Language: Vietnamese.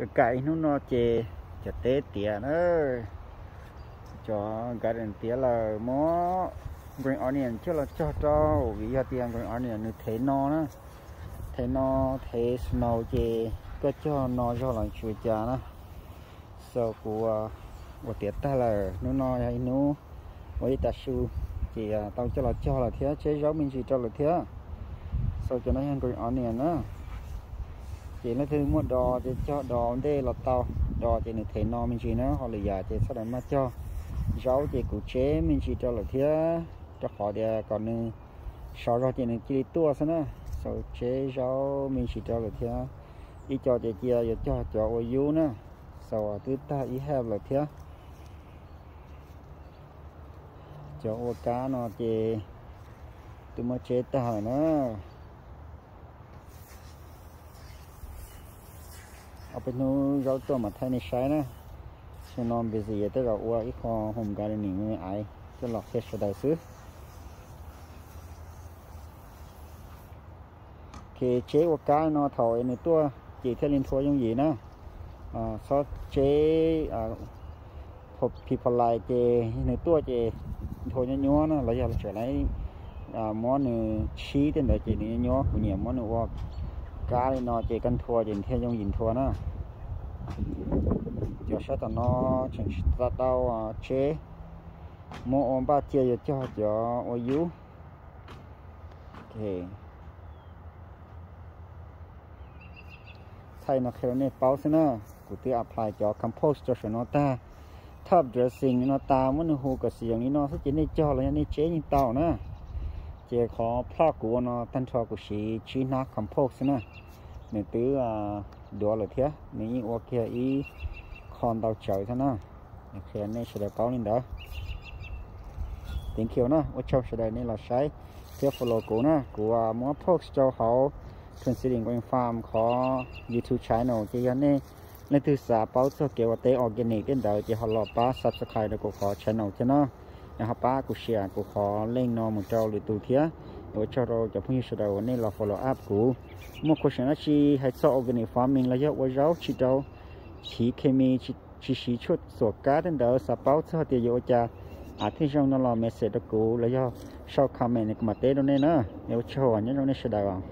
cái cây nó nó chè chặt té tiền nữa. Cho garden tía là mó green onion chứ là cho cho vì giờ tiền green onion nó thế nó nữa thế nó thế snow chè có cho nó cho là chua chả nữa sau của của tiệt ta là nó nó hay nó với ta su. Thì à, tao cho là cho là thế, chế rau mình chỉ cho là thế. Sau cho nó ăn green onion nữa chỉ nó thứ một đò thì cho đò đây là tàu. Đò thì nó thấy nó mình chỉ nó, họ lì giả thì sau đó mà cho. Rau thì cụ chế mình chỉ cho là thế cho họ thì à, còn ừ, nữa sau đó thì nó chỉ tua sao nữa sau chế rau mình chỉ cho là thế ý cho thì chia cho cho ô yếu nữa sau à, thứ ta ý hẹp là thế cho ô cá nó thì tôi mới chế ta nữa ở bên nó rau to mà thay này sai nè cho non bây giờ tới rau qua cái kho hôm gà này mình ai cho lọc hết cho đại sứ khi chế qua cá nó thổi này tua chỉ theo linh thua giống gì nữa à so chế à hộp thịt phần lại chế này tua chế thôi nhau nhau nó lấy ra trở lại à món này chi tên là chế này nhau của nhiều món này cá này nó chỉ cần thua nhìn theo dùng nhìn thua nữa. Giờ sẽ tao nó chẳng ta tao à, chế. Mua ba chia giờ cho cho ô yếu thì thay nó khéo nét bao xin nữa cụ tự apply cho compost cho nó ta. Tháp dressing nó ta, muốn hồ cái gì như nó sẽ chỉ này cho là như chế như tao nữa. เจ้ขอพลากัวเนาะตั้งทอกูชีชีนักคำพกซะนะเนี่ยตื้อดอวเลยเทียนี่ยิ่โอเคอีคอนดาวเฉยซะนะเนี่ยแค่นี้เฉลยเก้าหนึ่งเด้อติงเขียวนะว่าชอบเฉลยนี่เราใช้เพื่อ follow กูนะกูว่ามัวพกเจ้าเขาทุนสิริงก็ยังฟาร์มขอ YouTube channel เจ้าเนี่ยในตื้อสาเป้าเจ้เกี่ยวกับเตออร์แกนิกเด่นเด้อเจ้ฮัล่อป้า subscribe แล้วก็ขอ channel เจ้าเนาะ nhà ba của share của họ lên nó một trâu để tù thiệt. Ở cho rồi cho phong sự đầu nên là follow up của một cuộc sống chỉ hay so organic farming là do với rau chỉ đâu chỉ chemi chỉ chỉ chỉ chút số cá đến đó sa bao cho tiền vô cha. À thì trong nó là message đó cũ là do sau comment này mà tế đâu nên nữa nếu cho anh trong này sẽ đầu